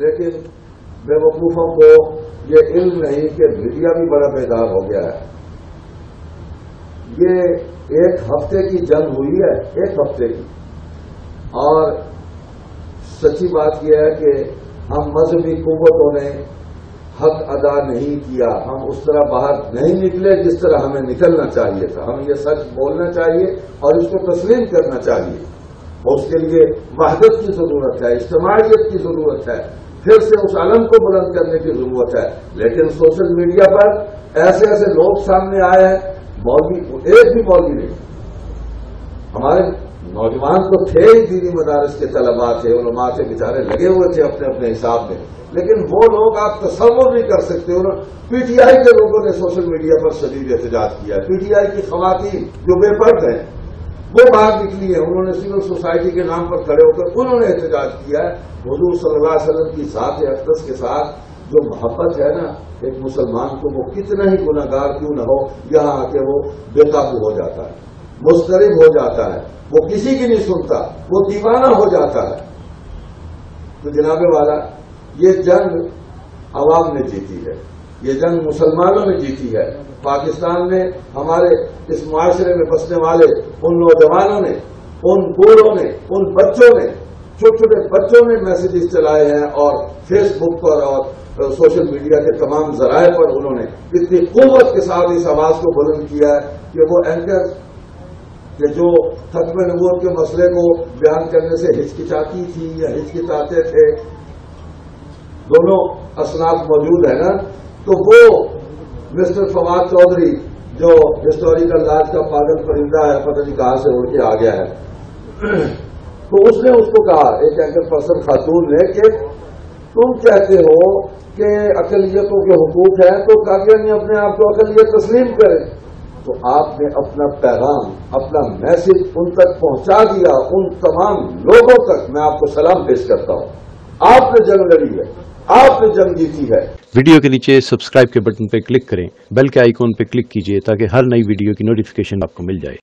لیکن بیوقوفوں کو یہ علم نہیں کہ میڈیا بھی بڑا بیدار ہو گیا ہے۔ یہ ایک ہفتے کی جنگ ہوئی ہے، ایک ہفتے کی۔ اور سچی بات یہ ہے کہ ہم مذہبی قوتوں نے حق ادا نہیں کیا۔ ہم اس طرح باہر نہیں نکلے جس طرح ہمیں نکلنا چاہیے تھا۔ ہمیں یہ سچ بولنا چاہیے اور اس کو تسلیم کرنا چاہیے۔ اور اس کے لیے وحدت کی ضرورت ہے، اجتماعیت کی ضرورت ہے۔ پھر سے اس علم کو بلند کرنے کی ضرورت ہے۔ لیکن سوشل میڈیا پر ایسے ایسے لوگ سامنے آئے ہیں، مولوی ایک بھی مولوی نہیں۔ ہمارے نوجوان تو تھے ہی دینی مدارس کے طلبا تھے، علماء کے بیچارے لگے ہوئے تھے اپنے اپنے حساب میں۔ لیکن وہ لوگ آپ تصور نہیں کر سکتے، انہوں پی ٹی آئی کے لوگوں نے سوشل میڈیا پر شدید احتجاج کیا۔ ہے پی ٹی آئی کی خواتین جو بے پرد ہیں وہ باہر نکلی ہیں انہوں نے سول سوسائٹی کے نام پر کھڑے ہو کر انہوں نے احتجاج کیا ہے۔ حضور صلی اللہ علیہ وسلم کی ذات اقدس کے ساتھ جو محبت ہے نا، ایک مسلمان کو وہ کتنا ہی گناگار کیوں نہ ہو، یہاں آ کے وہ بے قابو ہو جاتا ہے مسترب ہو جاتا ہے۔ وہ کسی کی نہیں سنتا، وہ دیوانہ ہو جاتا ہے۔ تو جناب والا، یہ جنگ عوام نے جیتی ہے۔ یہ جنگ مسلمانوں نے جیتی ہے۔ پاکستان نے ہمارے اس معاشرے میں بسنے والے ان نوجوانوں نے، ان بوڑھوں نے، ان بچوں نے، چھوٹے چھوٹے بچوں نے میسیجز چلائے ہیں اور فیس بک پر اور سوشل میڈیا کے تمام ذرائع پر انہوں نے اتنی قوت کے ساتھ اس آواز کو بلند کیا ہے کہ وہ اینکر کہ جو ختم نبوت کے مسئلے کو بیان کرنے سے ہچکچاتی تھی یا ہچکچاتے تھے، دونوں اسناف موجود ہیں نا۔ تو وہ مسٹر فواد چودھری جو ہسٹوریکل راج کا پاگل پرندہ ہے، پتہ نہیں کہاں سے اڑ کے آ گیا ہے۔ تو اس نے اس کو کہا، ایک اینکر پرسن خاتون نے، کہ تم کہتے ہو کہ اقلیتوں کے حقوق ہیں تو کاغیر اپنے آپ کو اقلیت تسلیم کرے تو آپ نے اپنا پیغام، اپنا میسج ان تک پہنچا دیا، ان تمام لوگوں تک۔ میں آپ کو سلام پیش کرتا ہوں۔ آپ نے جنگ لڑی ہے، آپ نے جنگ جیتی ہے۔ ویڈیو کے نیچے سبسکرائب کے بٹن پہ کلک کریں، بیل کے آئیکن پہ کلک کیجیے تاکہ ہر نئی ویڈیو کی نوٹیفیکیشن آپ کو مل جائے۔